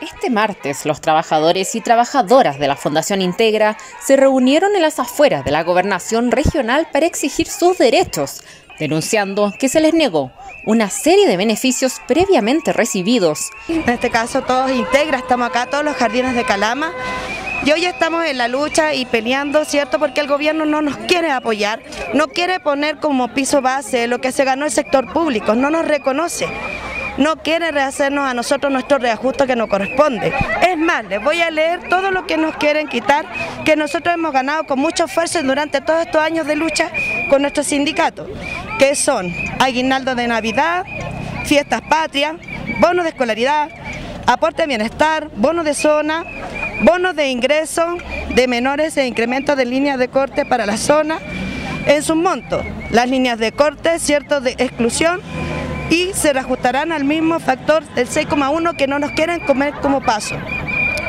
Este martes, los trabajadores y trabajadoras de la Fundación Integra se reunieron en las afueras de la gobernación regional para exigir sus derechos, denunciando que se les negó una serie de beneficios previamente recibidos. En este caso, todos Integra, estamos acá, todos los jardines de Calama, y hoy estamos en la lucha y peleando, ¿cierto? Porque el gobierno no nos quiere apoyar, no quiere poner como piso base lo que se ganó el sector público, no nos reconoce no quiere rehacernos a nosotros nuestro reajuste que nos corresponde. Es más, les voy a leer todo lo que nos quieren quitar, que nosotros hemos ganado con mucho esfuerzo durante todos estos años de lucha con nuestros sindicatos, que son aguinaldo de Navidad, fiestas patrias, bonos de escolaridad, aporte de bienestar, bonos de zona, bonos de ingreso de menores e incremento de líneas de corte para la zona, en su monto, las líneas de corte, cierto de exclusión, y se reajustarán al mismo factor del 6,1 que no nos quieren comer como paso,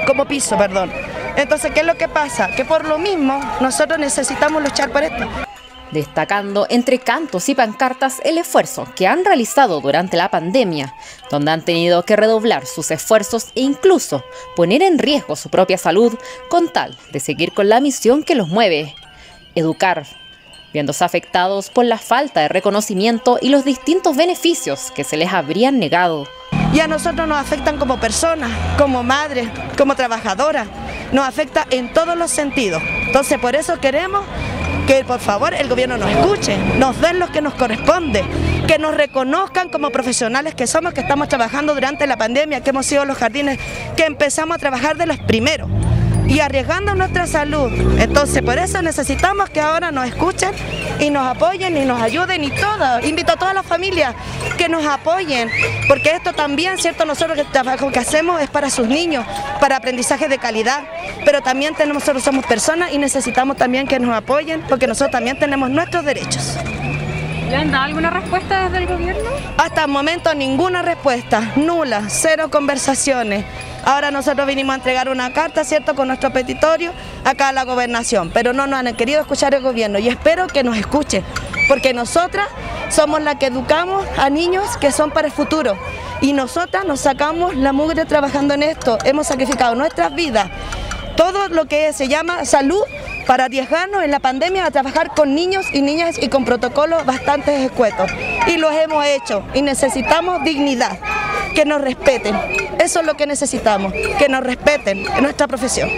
como piso, perdón. Entonces, ¿qué es lo que pasa? Que por lo mismo nosotros necesitamos luchar por esto. Destacando entre cantos y pancartas el esfuerzo que han realizado durante la pandemia, donde han tenido que redoblar sus esfuerzos e incluso poner en riesgo su propia salud con tal de seguir con la misión que los mueve, educar, viéndose afectados por la falta de reconocimiento y los distintos beneficios que se les habrían negado. Y a nosotros nos afectan como personas, como madres, como trabajadoras, nos afecta en todos los sentidos. Entonces por eso queremos que por favor el gobierno nos escuche, nos den lo que nos corresponde, que nos reconozcan como profesionales que somos, que estamos trabajando durante la pandemia, que hemos sido los jardines, que empezamos a trabajar de los primeros y arriesgando nuestra salud. Entonces, por eso necesitamos que ahora nos escuchen y nos apoyen y nos ayuden y todo. Invito a todas las familias que nos apoyen, porque esto también, ¿cierto? Nosotros el trabajo que hacemos es para sus niños, para aprendizaje de calidad, pero también nosotros somos personas y necesitamos también que nos apoyen, porque nosotros también tenemos nuestros derechos. ¿Le han dado alguna respuesta desde el gobierno? Hasta el momento ninguna respuesta, nula, cero conversaciones. Ahora nosotros vinimos a entregar una carta, ¿cierto?, con nuestro petitorio acá a la gobernación, pero no nos han querido escuchar el gobierno y espero que nos escuchen, porque nosotras somos las que educamos a niños que son para el futuro y nosotras nos sacamos la mugre trabajando en esto, hemos sacrificado nuestras vidas, todo lo que se llama salud para arriesgarnos en la pandemia a trabajar con niños y niñas y con protocolos bastante escuetos. Y lo hemos hecho y necesitamos dignidad que nos respeten. Eso es lo que necesitamos, que nos respeten en nuestra profesión.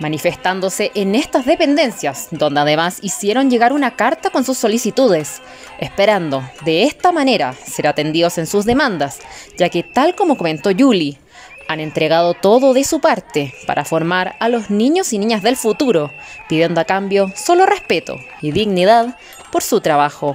Manifestándose en estas dependencias, donde además hicieron llegar una carta con sus solicitudes, esperando de esta manera ser atendidos en sus demandas, ya que tal como comentó Yuli, han entregado todo de su parte para formar a los niños y niñas del futuro, pidiendo a cambio solo respeto y dignidad por su trabajo.